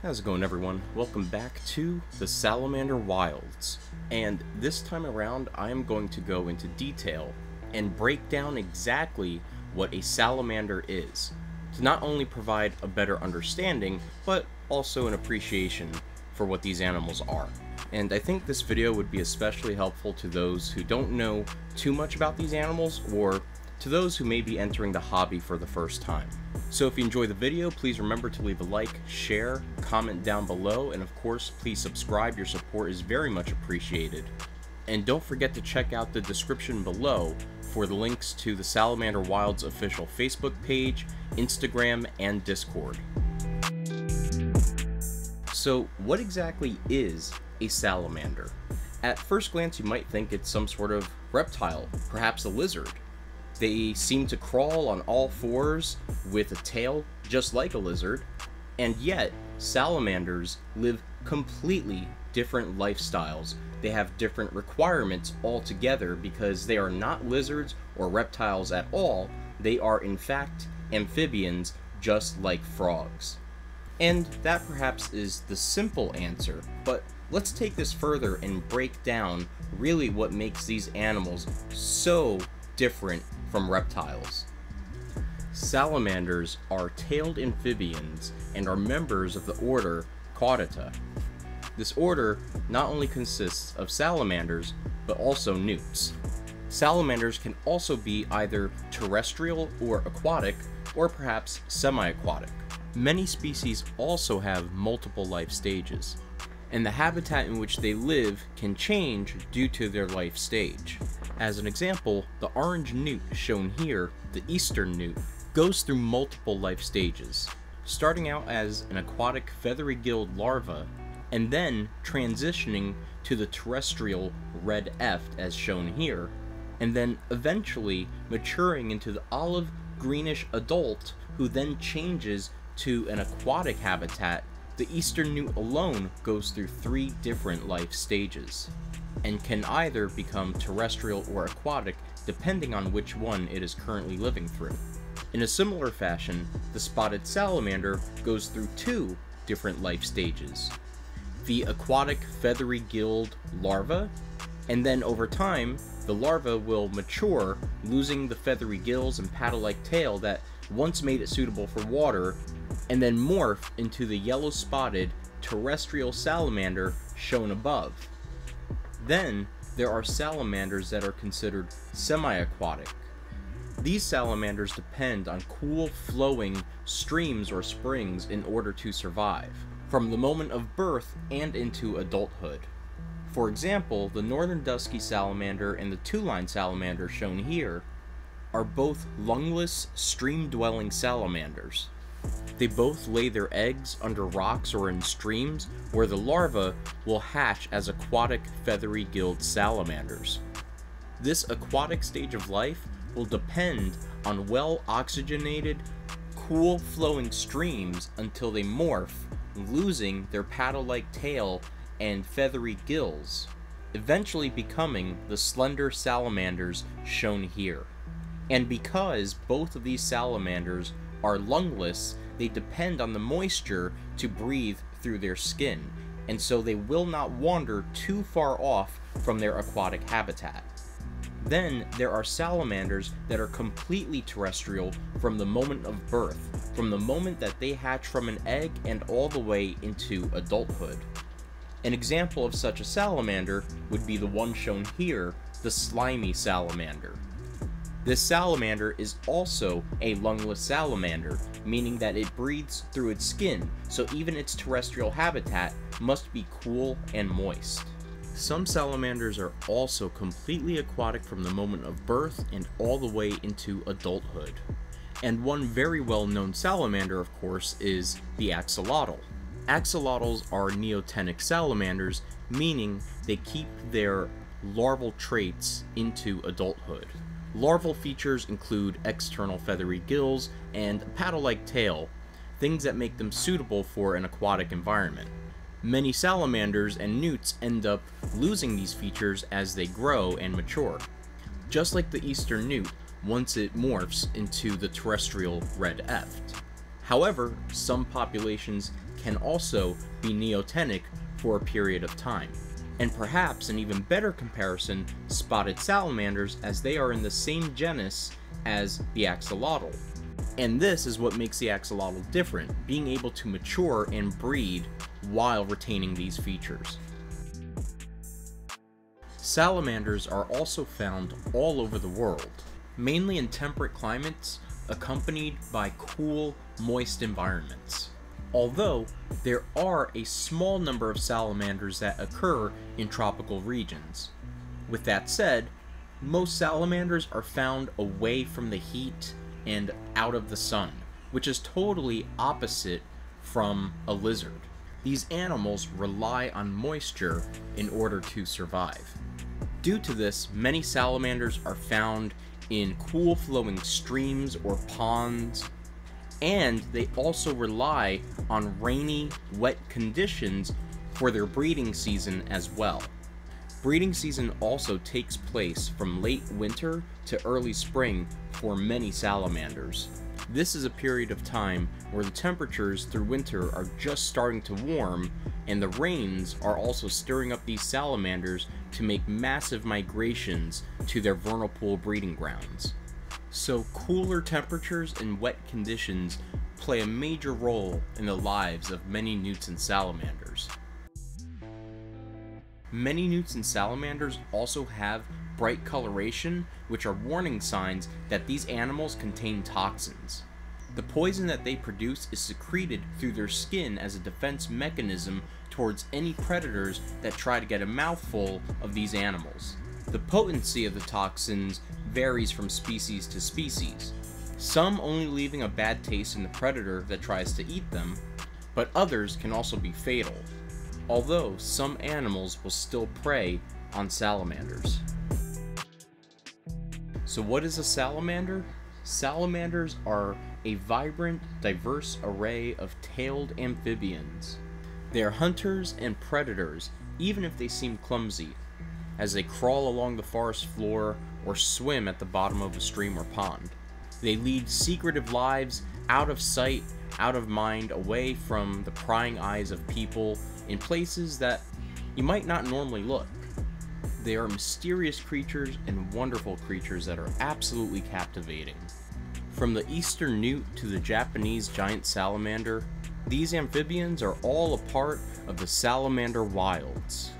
How's it going everyone? Welcome back to the Salamander Wilds. And this time around I am going to go into detail and break down exactly what a salamander is, to not only provide a better understanding, but also an appreciation for what these animals are. And I think this video would be especially helpful to those who don't know too much about these animals or to those who may be entering the hobby for the first time. So if you enjoy the video, please remember to leave a like, share, comment down below, and of course, please subscribe. Your support is very much appreciated. And don't forget to check out the description below for the links to the Salamander Wilds official Facebook page, Instagram, and Discord. So what exactly is a salamander? At first glance, you might think it's some sort of reptile, perhaps a lizard, they seem to crawl on all fours with a tail, just like a lizard, and yet salamanders live completely different lifestyles. They have different requirements altogether because they are not lizards or reptiles at all. They are, in fact, amphibians just like frogs. And that perhaps is the simple answer, but let's take this further and break down really what makes these animals so different from reptiles. Salamanders are tailed amphibians and are members of the order Caudata. This order not only consists of salamanders, but also newts. Salamanders can also be either terrestrial or aquatic, or perhaps semi-aquatic. Many species also have multiple life stages, and the habitat in which they live can change due to their life stage. As an example, the orange newt shown here, the eastern newt, goes through multiple life stages, starting out as an aquatic feathery-gilled larva, and then transitioning to the terrestrial red eft as shown here, and then eventually maturing into the olive greenish adult who then changes to an aquatic habitat. The eastern newt alone goes through three different life stages, and can either become terrestrial or aquatic depending on which one it is currently living through. In a similar fashion, the spotted salamander goes through two different life stages. The aquatic feathery gilled larva, and then over time, the larva will mature, losing the feathery gills and paddle-like tail that once made it suitable for water and then morph into the yellow spotted terrestrial salamander shown above. Then, there are salamanders that are considered semi-aquatic. These salamanders depend on cool, flowing streams or springs in order to survive, from the moment of birth and into adulthood. For example, the northern dusky salamander and the two-line salamander shown here are both lungless, stream-dwelling salamanders. They both lay their eggs under rocks or in streams, where the larvae will hatch as aquatic feathery gilled salamanders. This aquatic stage of life will depend on well oxygenated, cool flowing streams until they morph, losing their paddle-like tail and feathery gills, eventually becoming the slender salamanders shown here. And because both of these salamanders are lungless, they depend on the moisture to breathe through their skin, and so they will not wander too far off from their aquatic habitat. Then there are salamanders that are completely terrestrial from the moment of birth, from the moment that they hatch from an egg and all the way into adulthood. An example of such a salamander would be the one shown here, the slimy salamander. This salamander is also a lungless salamander, meaning that it breathes through its skin, so even its terrestrial habitat must be cool and moist. Some salamanders are also completely aquatic from the moment of birth and all the way into adulthood. And one very well known salamander, of course, is the axolotl. Axolotls are neotenic salamanders, meaning they keep their larval traits into adulthood. Larval features include external feathery gills and a paddle-like tail, things that make them suitable for an aquatic environment. Many salamanders and newts end up losing these features as they grow and mature, just like the eastern newt once it morphs into the terrestrial red eft. However, some populations can also be neotenic for a period of time. And perhaps an even better comparison, spotted salamanders as they are in the same genus as the axolotl. And this is what makes the axolotl different, being able to mature and breed while retaining these features. Salamanders are also found all over the world, mainly in temperate climates accompanied by cool, moist environments. Although, there are a small number of salamanders that occur in tropical regions. With that said, most salamanders are found away from the heat and out of the sun, which is totally opposite from a lizard. These animals rely on moisture in order to survive. Due to this, many salamanders are found in cool flowing streams or ponds, and they also rely on rainy, wet conditions for their breeding season as well. Breeding season also takes place from late winter to early spring for many salamanders. This is a period of time where the temperatures through winter are just starting to warm, and the rains are also stirring up these salamanders to make massive migrations to their vernal pool breeding grounds. So, cooler temperatures and wet conditions play a major role in the lives of many newts and salamanders. Many newts and salamanders also have bright coloration, which are warning signs that these animals contain toxins. The poison that they produce is secreted through their skin as a defense mechanism towards any predators that try to get a mouthful of these animals. The potency of the toxins varies from species to species, some only leaving a bad taste in the predator that tries to eat them, but others can also be fatal, although some animals will still prey on salamanders. So what is a salamander? Salamanders are a vibrant, diverse array of tailed amphibians. They are hunters and predators, even if they seem clumsy, as they crawl along the forest floor or swim at the bottom of a stream or pond. They lead secretive lives out of sight, out of mind, away from the prying eyes of people in places that you might not normally look. They are mysterious creatures and wonderful creatures that are absolutely captivating. From the eastern newt to the Japanese giant salamander, these amphibians are all a part of the salamander wilds.